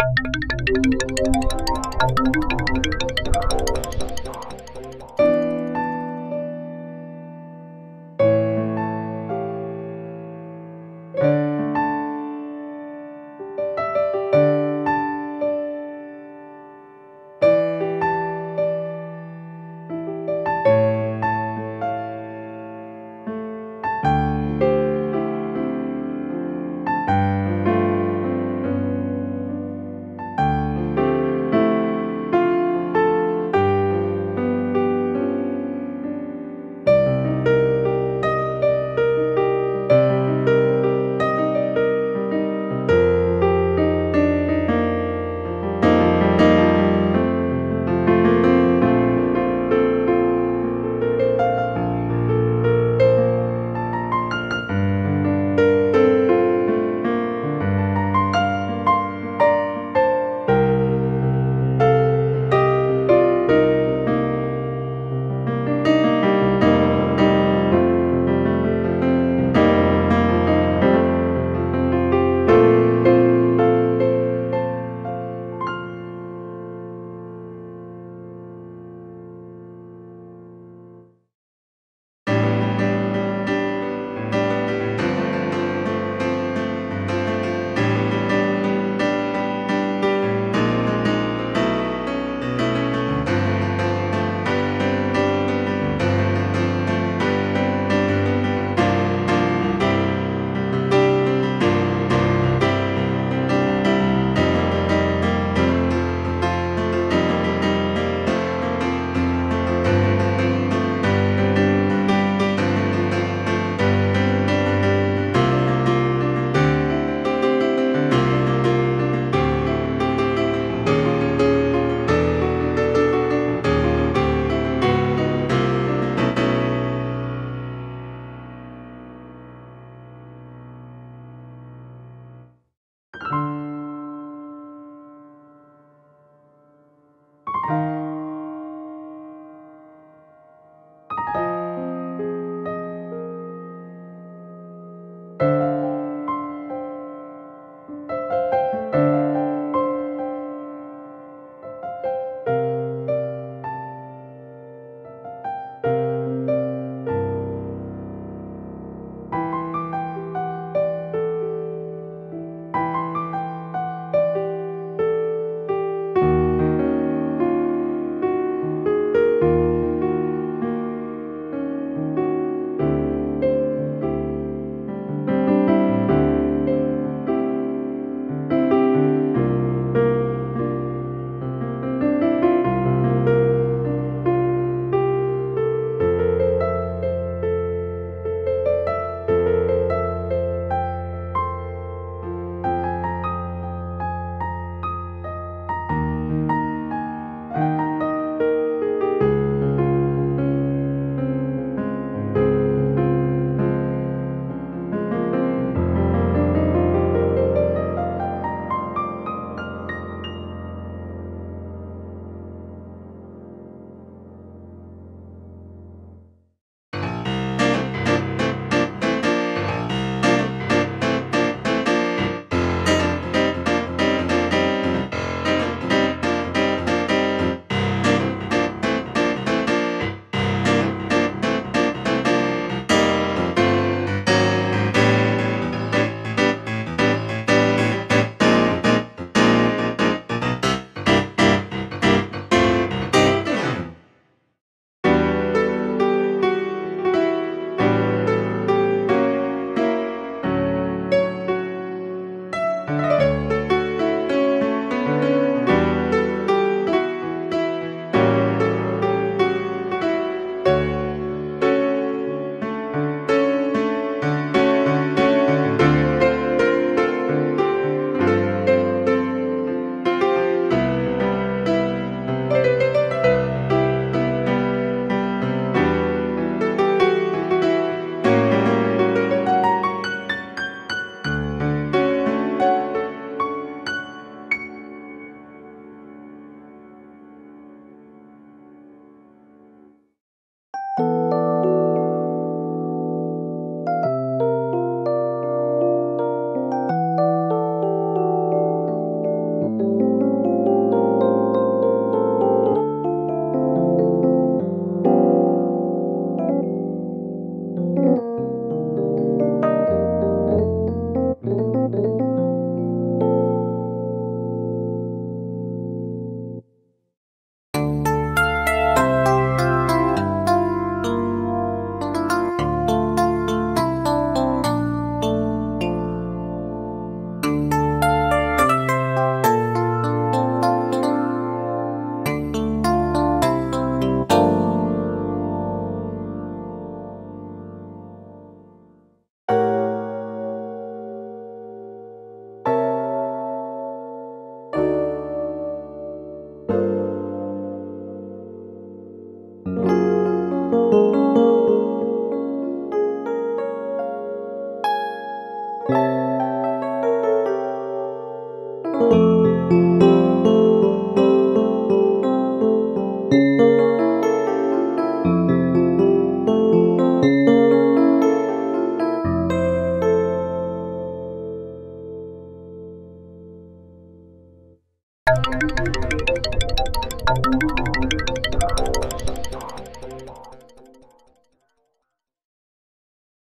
Música Thank you.